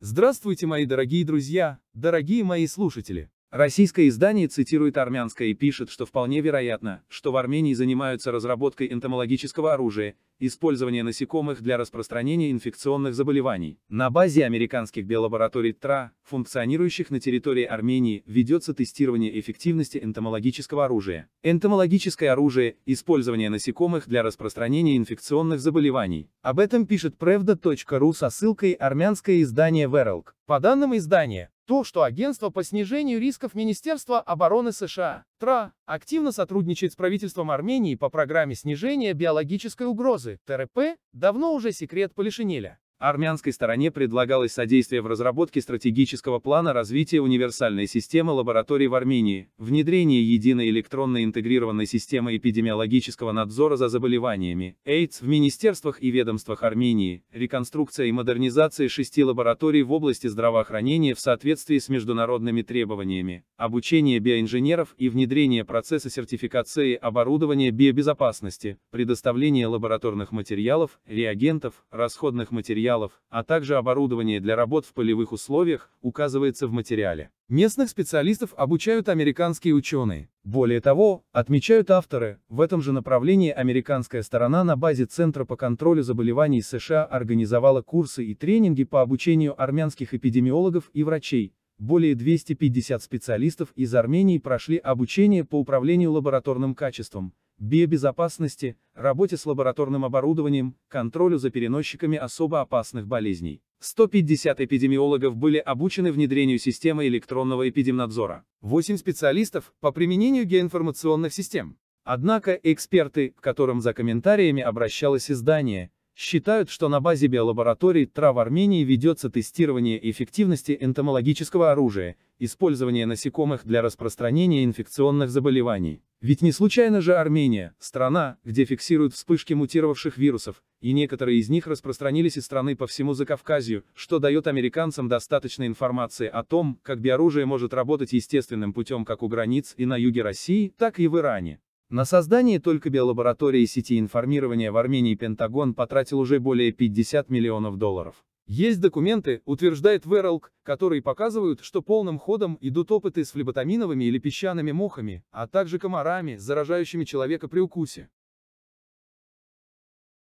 Здравствуйте, мои дорогие друзья, дорогие мои слушатели. Российское издание цитирует армянское и пишет, что вполне вероятно, что в Армении занимаются разработкой энтомологического оружия, использования насекомых для распространения инфекционных заболеваний. На базе американских биолабораторий ТРА, функционирующих на территории Армении, ведется тестирование эффективности энтомологического оружия. Энтомологическое оружие – использование насекомых для распространения инфекционных заболеваний. Об этом пишет Prevda.ru со ссылкой армянское издание Veralk. По данным издания, то, что Агентство по снижению рисков Министерства обороны США, ТРА, активно сотрудничает с правительством Армении по программе снижения биологической угрозы, ТРП, давно уже секрет Полишинеля. Армянской стороне предлагалось содействие в разработке стратегического плана развития универсальной системы лабораторий в Армении, внедрение единой электронной интегрированной системы эпидемиологического надзора за заболеваниями, AIDS в министерствах и ведомствах Армении, реконструкция и модернизация шести лабораторий в области здравоохранения в соответствии с международными требованиями, обучение биоинженеров и внедрение процесса сертификации оборудования биобезопасности, предоставление лабораторных материалов, реагентов, расходных материалов, материалов, а также оборудование для работ в полевых условиях, указывается в материале. Местных специалистов обучают американские ученые. Более того, отмечают авторы, в этом же направлении американская сторона на базе Центра по контролю заболеваний США организовала курсы и тренинги по обучению армянских эпидемиологов и врачей, более 250 специалистов из Армении прошли обучение по управлению лабораторным качеством, биобезопасности, работе с лабораторным оборудованием, контролю за переносчиками особо опасных болезней. 150 эпидемиологов были обучены внедрению системы электронного эпидемнадзора. 8 специалистов по применению геоинформационных систем. Однако эксперты, к которым за комментариями обращалось издание, считают, что на базе биолабораторий ТРА в Армении ведется тестирование эффективности энтомологического оружия, использование насекомых для распространения инфекционных заболеваний. Ведь не случайно же Армения – страна, где фиксируют вспышки мутировавших вирусов, и некоторые из них распространились из страны по всему Закавказью, что дает американцам достаточно информации о том, как биоружие может работать естественным путем как у границ и на юге России, так и в Иране. На создание только биолаборатории сети информирования в Армении Пентагон потратил уже более 50 миллионов долларов. Есть документы, утверждает Вералк, которые показывают, что полным ходом идут опыты с флеботаминовыми или песчаными мухами, а также комарами, заражающими человека при укусе.